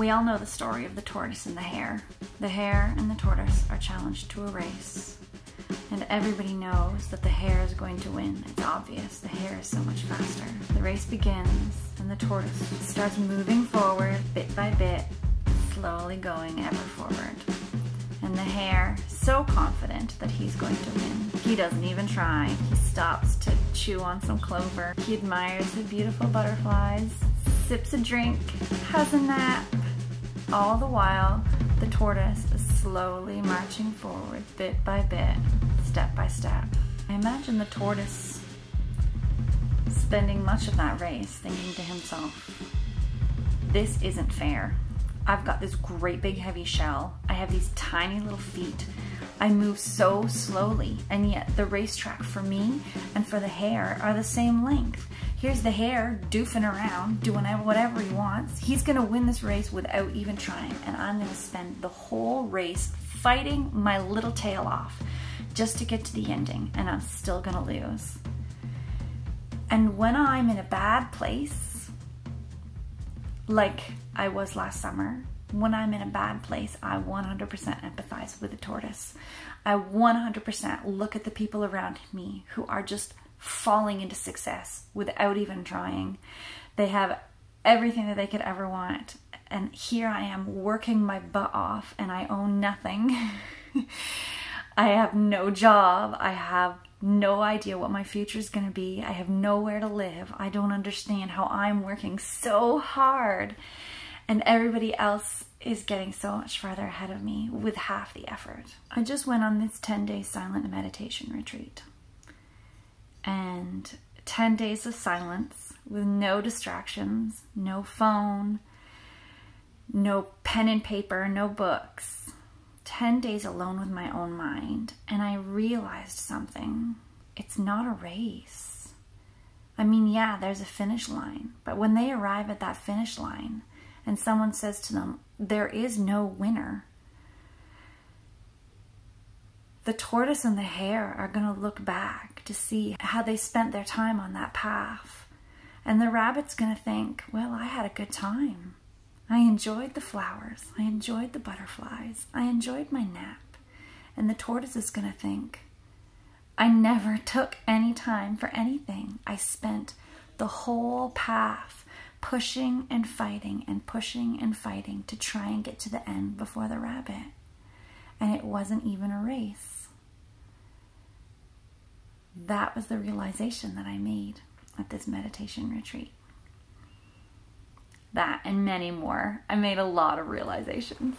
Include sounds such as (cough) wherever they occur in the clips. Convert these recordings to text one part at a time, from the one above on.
We all know the story of the tortoise and the hare. The hare and the tortoise are challenged to a race. And everybody knows that the hare is going to win. It's obvious. The hare is so much faster. The race begins, and the tortoise starts moving forward bit by bit, slowly going ever forward. And the hare, so confident that he's going to win, he doesn't even try. He stops to chew on some clover. He admires the beautiful butterflies, sips a drink, has a nap. All the while, the tortoise is slowly marching forward bit by bit, step by step. I imagine the tortoise spending much of that race thinking to himself, this isn't fair. I've got this great big heavy shell. I have these tiny little feet. I move so slowly, and yet the racetrack for me and for the hare are the same length. Here's the hare doofing around, doing whatever he wants. He's gonna win this race without even trying, and I'm gonna spend the whole race fighting my little tail off just to get to the ending, and I'm still gonna lose. And when I'm in a bad place, like I was last summer, when I'm in a bad place, I 100% empathize with the tortoise. I 100% look at the people around me who are just falling into success without even trying. They have everything that they could ever want. And here I am working my butt off and I own nothing. (laughs) I have no job. I have no idea what my future is going to be. I have nowhere to live. I don't understand how I'm working so hard and everybody else is getting so much farther ahead of me with half the effort. I just went on this 10 day silent meditation retreat and 10 days of silence with no distractions, no phone, no pen and paper, no books. 10 days alone with my own mind, and I realized something. It's not a race. I mean, yeah, there's a finish line, but when they arrive at that finish line and someone says to them, there is no winner, the tortoise and the hare are going to look back to see how they spent their time on that path. And the rabbit's going to think, well, I had a good time. I enjoyed the flowers. I enjoyed the butterflies. I enjoyed my nap. And the tortoise is going to think, I never (laughs) took any time for anything. I spent the whole path pushing and fighting and pushing and fighting to try and get to the end before the rabbit and it wasn't even a race. That was the realization that I made at this meditation retreat. That and many more. I made a lot of realizations.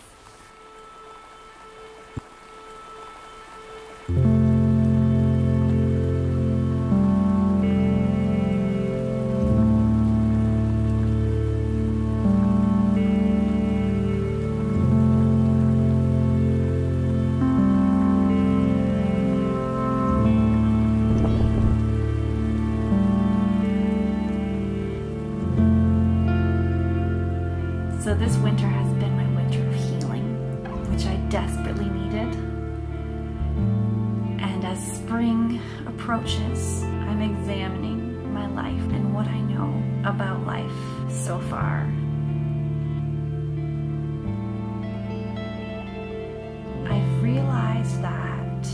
I've realized that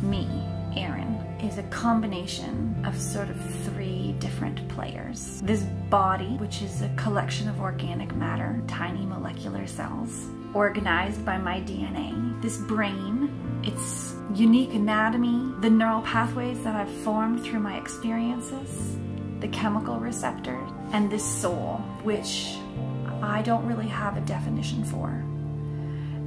me, Erin, is a combination of sort of three different players. This body, which is a collection of organic matter, tiny molecular cells, organized by my DNA. This brain, its unique anatomy, the neural pathways that I've formed through my experiences, the chemical receptors, and this soul, which I don't really have a definition for,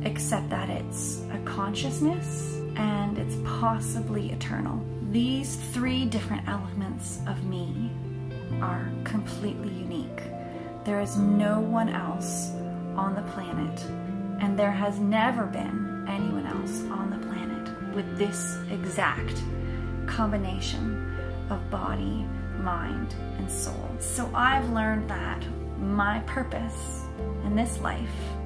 except that it's a consciousness and it's possibly eternal. These three different elements of me are completely unique. There is no one else on the planet, and there has never been anyone else on the planet with this exact combination of body, mind, and soul. So I've learned that my purpose in this life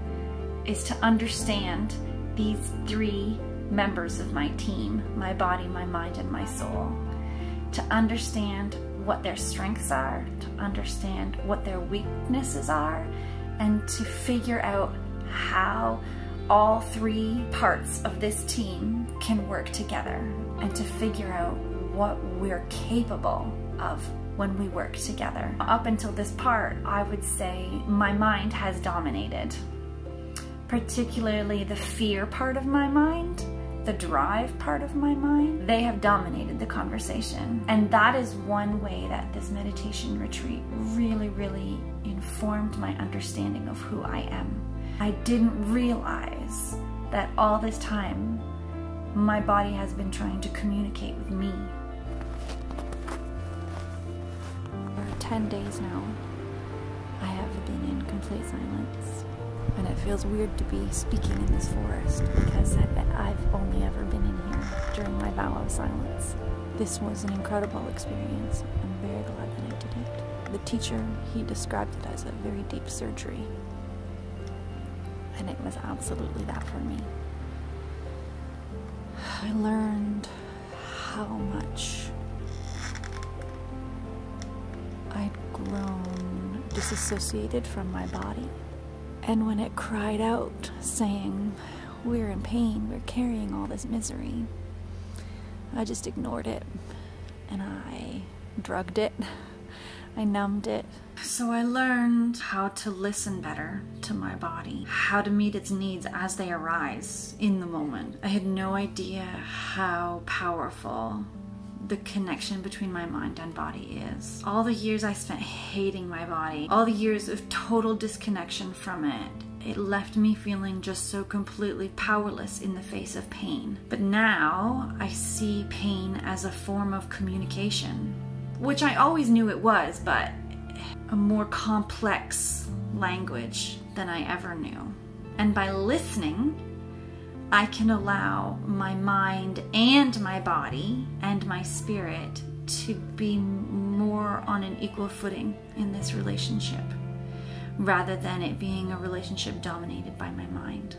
is to understand these three members of my team my body, my mind, and my soul. To understand what their strengths are, to understand what their weaknesses are, and to figure out how all three parts of this team can work together and to figure out what we're capable of when we work together. Up until this part, I would say my mind has dominated, particularly the fear part of my mind the drive part of my mind, they have dominated the conversation. And that is one way that this meditation retreat really, really informed my understanding of who I am. I didn't realize that all this time my body has been trying to communicate with me. For 10 days now, I have been in complete silence and it feels weird to be speaking in this forest because I've only ever been in here during my vow of silence. This was an incredible experience. I'm very glad that I did it. The teacher, he described it as a very deep surgery. And it was absolutely that for me. I learned how much I'd grown disassociated from my body and when it cried out, saying, We're in pain, we're carrying all this misery, I just ignored it and I drugged it. (laughs) I numbed it. So I learned how to listen better to my body, how to meet its needs as they arise in the moment. I had no idea how powerful the connection between my mind and body is. All the years I spent hating my body, all the years of total disconnection from it, it left me feeling just so completely powerless in the face of pain. But now I see pain as a form of communication, which I always knew it was, but a more complex language than I ever knew. And by listening, I can allow my mind and my body and my spirit to be more on an equal footing in this relationship rather than it being a relationship dominated by my mind.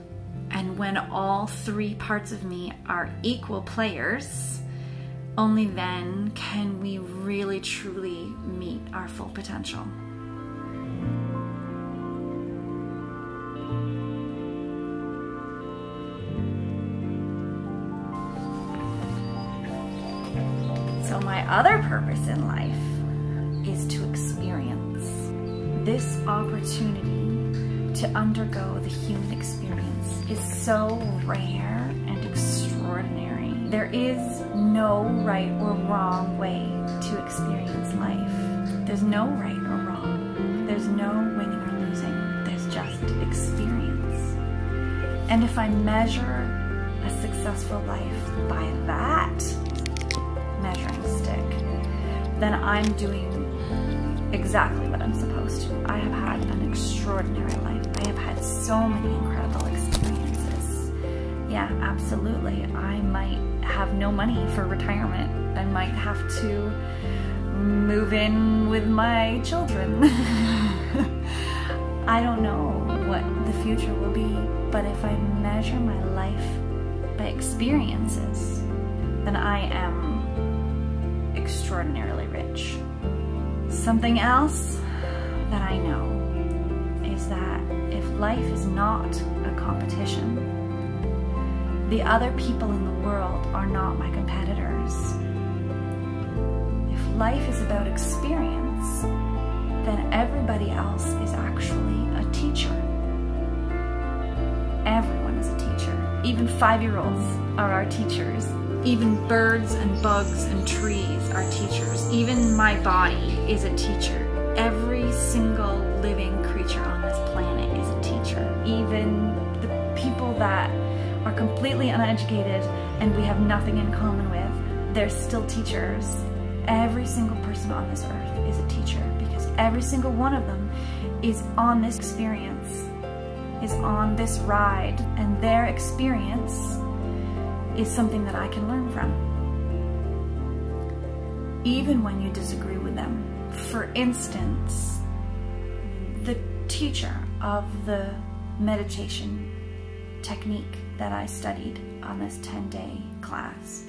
And when all three parts of me are equal players, only then can we really truly meet our full potential. Other purpose in life is to experience this opportunity to undergo the human experience is so rare and extraordinary. There is no right or wrong way to experience life. There's no right or wrong. There's no winning or losing. There's just experience. And if I measure a successful life by that, then I'm doing exactly what I'm supposed to. I have had an extraordinary life. I have had so many incredible experiences. Yeah, absolutely. I might have no money for retirement. I might have to move in with my children. (laughs) I don't know what the future will be, but if I measure my life by experiences, then I am extraordinarily rich. Something else that I know is that if life is not a competition, the other people in the world are not my competitors. If life is about experience, then everybody else is actually a teacher. Everyone is a teacher. Even five-year-olds are our teachers even birds and bugs and trees are teachers. Even my body is a teacher. Every single living creature on this planet is a teacher. Even the people that are completely uneducated and we have nothing in common with, they're still teachers. Every single person on this earth is a teacher because every single one of them is on this experience, is on this ride, and their experience is something that I can learn from. Even when you disagree with them. For instance, the teacher of the meditation technique that I studied on this 10 day class,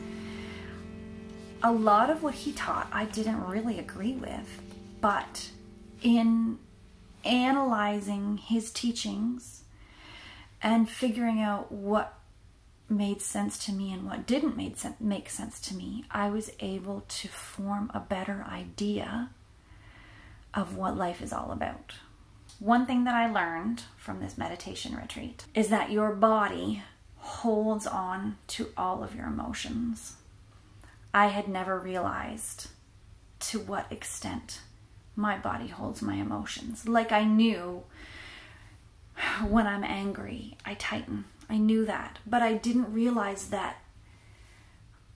a lot of what he taught I didn't really agree with, but in analyzing his teachings and figuring out what made sense to me and what didn't make sense, make sense to me, I was able to form a better idea of what life is all about. One thing that I learned from this meditation retreat is that your body holds on to all of your emotions. I had never realized to what extent my body holds my emotions. Like I knew when I'm angry, I tighten. I knew that, but I didn't realize that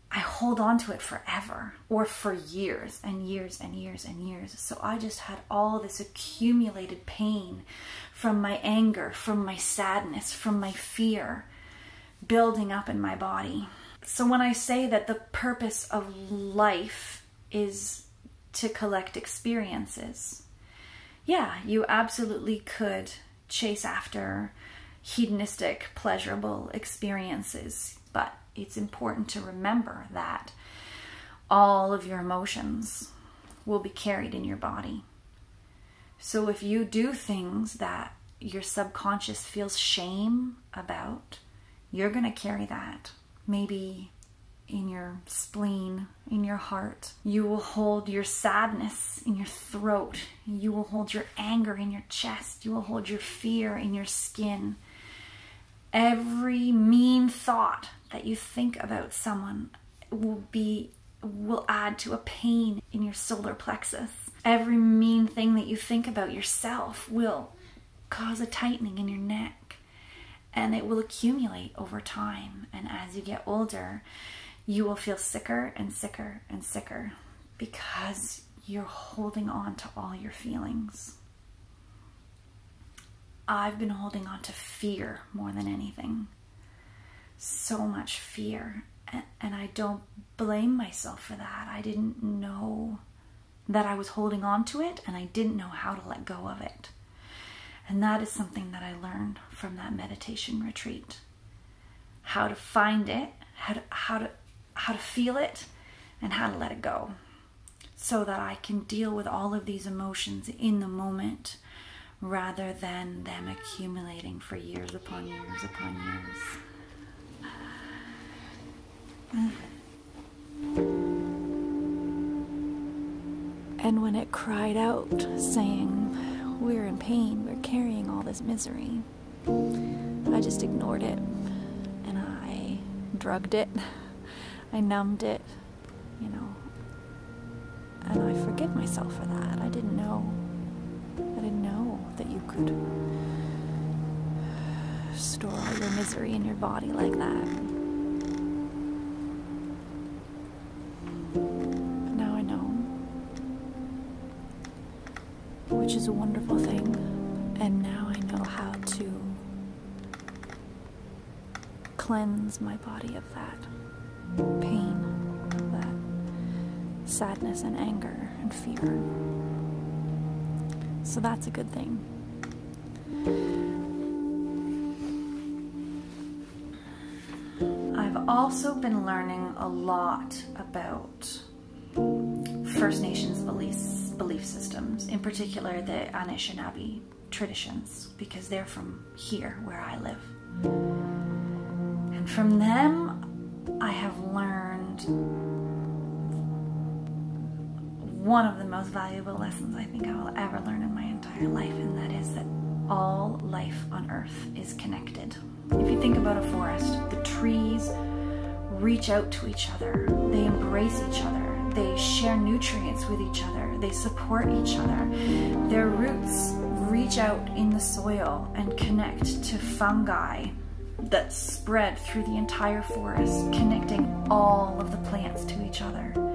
I hold on to it forever or for years and years and years and years. So I just had all this accumulated pain from my anger, from my sadness, from my fear building up in my body. So when I say that the purpose of life is to collect experiences, yeah, you absolutely could chase after hedonistic, pleasurable experiences, but it's important to remember that all of your emotions will be carried in your body. So if you do things that your subconscious feels shame about, you're going to carry that. Maybe in your spleen, in your heart. You will hold your sadness in your throat. You will hold your anger in your chest. You will hold your fear in your skin. Every mean thought that you think about someone will be will add to a pain in your solar plexus. Every mean thing that you think about yourself will cause a tightening in your neck and it will accumulate over time. And as you get older, you will feel sicker and sicker and sicker because you're holding on to all your feelings. I've been holding on to fear more than anything. So much fear. And, I don't blame myself for that. I didn't know that I was holding on to it and I didn't know how to let go of it. And that is something that I learned from that meditation retreat. How to find it, how to, how to, how to feel it, and how to let it go. So that I can deal with all of these emotions in the moment rather than them accumulating for years upon years upon years. And when it cried out, saying, We're in pain, we're carrying all this misery, I just ignored it and I drugged it, I numbed it, you know. And I forgive myself for that. I didn't know I didn't know that you could store all your misery in your body like that. But now I know. Which is a wonderful thing. And now I know how to cleanse my body of that pain, of that sadness and anger and fear. So that's a good thing. I've also been learning a lot about First Nations beliefs, belief systems, in particular the Anishinaabe traditions, because they're from here where I live. And from them, I have learned one of the most valuable lessons I think I will ever learn in my entire life, and that is that all life on earth is connected. If you think about a forest, the trees reach out to each other, they embrace each other, they share nutrients with each other, they support each other. Their roots reach out in the soil and connect to fungi that spread through the entire forest, connecting all of the plants to each other.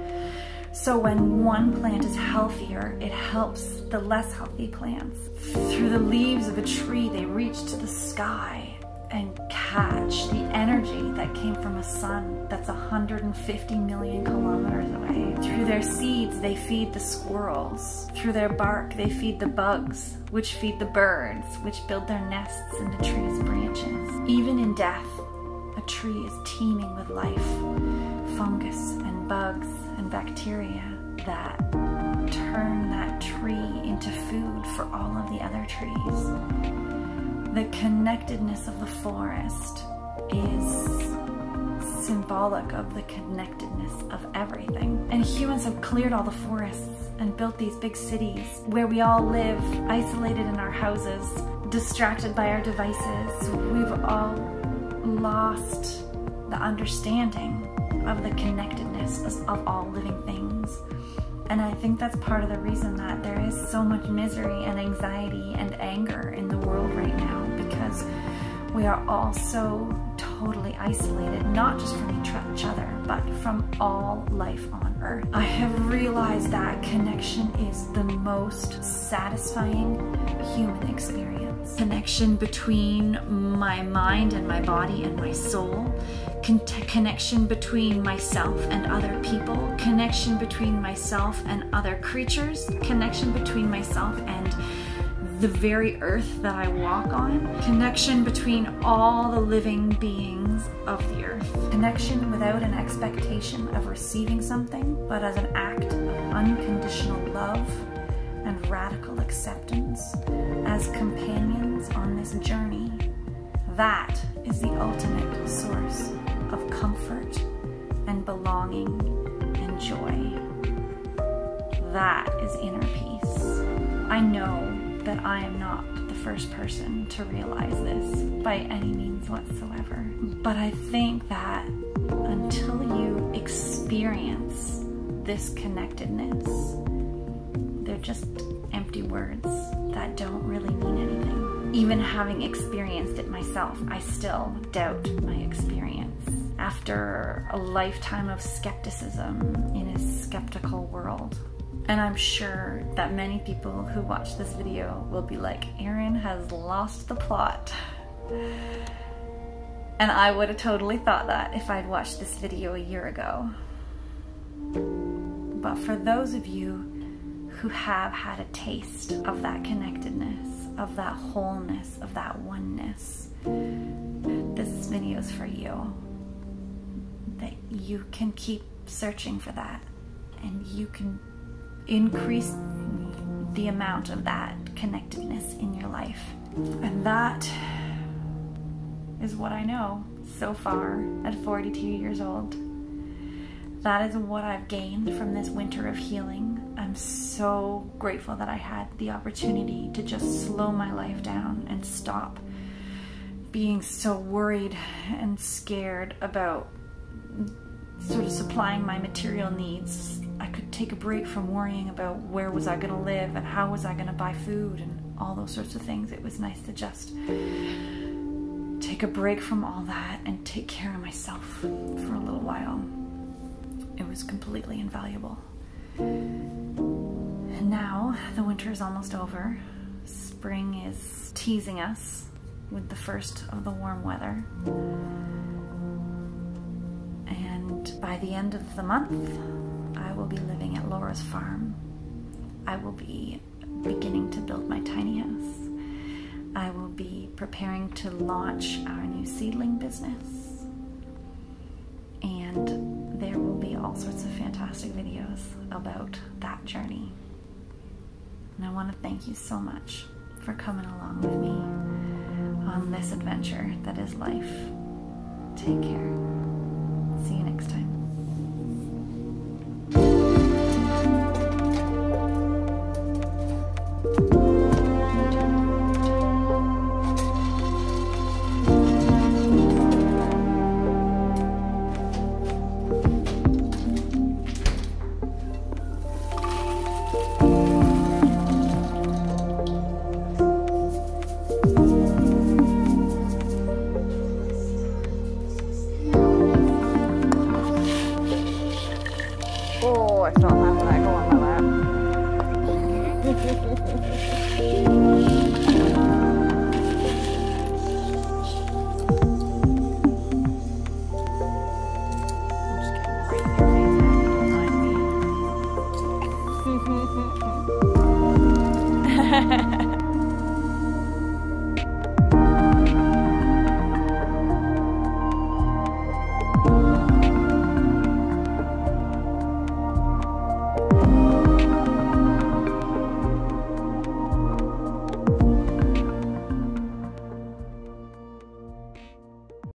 So when one plant is healthier, it helps the less healthy plants. Through the leaves of a tree, they reach to the sky and catch the energy that came from a sun that's 150 million kilometers away. Through their seeds, they feed the squirrels. Through their bark, they feed the bugs, which feed the birds, which build their nests in the tree's branches. Even in death, a tree is teeming with life, fungus and bugs bacteria that turn that tree into food for all of the other trees. The connectedness of the forest is symbolic of the connectedness of everything. And humans have cleared all the forests and built these big cities where we all live isolated in our houses, distracted by our devices. We've all lost the understanding of the connectedness of all living things. And I think that's part of the reason that there is so much misery and anxiety and anger in the world right now because we are all so totally isolated, not just from each other, but from all life on earth. I have realized that connection is the most satisfying human experience. Connection between my mind and my body and my soul, Con connection between myself and other people, connection between myself and other creatures, connection between myself and the very earth that I walk on, connection between all the living beings of the earth, connection without an expectation of receiving something, but as an act of unconditional love and radical acceptance as companions on this journey. That is the ultimate source of comfort and belonging and joy. That is inner peace. I know that I am not the first person to realize this by any means whatsoever. But I think that until you experience this connectedness, they're just empty words that don't really mean anything. Even having experienced it myself, I still doubt my experience. After a lifetime of skepticism in a skeptical world, and I'm sure that many people who watch this video will be like, Erin has lost the plot. And I would have totally thought that if I'd watched this video a year ago. But for those of you who have had a taste of that connectedness, of that wholeness, of that oneness, this video is for you. That you can keep searching for that and you can increase the amount of that connectedness in your life. And that is what I know so far at 42 years old. That is what I've gained from this winter of healing. I'm so grateful that I had the opportunity to just slow my life down and stop being so worried and scared about sort of supplying my material needs I could take a break from worrying about where was I going to live and how was I going to buy food and all those sorts of things. It was nice to just take a break from all that and take care of myself for a little while. It was completely invaluable. And now the winter is almost over. Spring is teasing us with the first of the warm weather. And by the end of the month, I will be living at Laura's farm. I will be beginning to build my tiny house. I will be preparing to launch our new seedling business. And there will be all sorts of fantastic videos about that journey. And I want to thank you so much for coming along with me on this adventure that is life. Take care.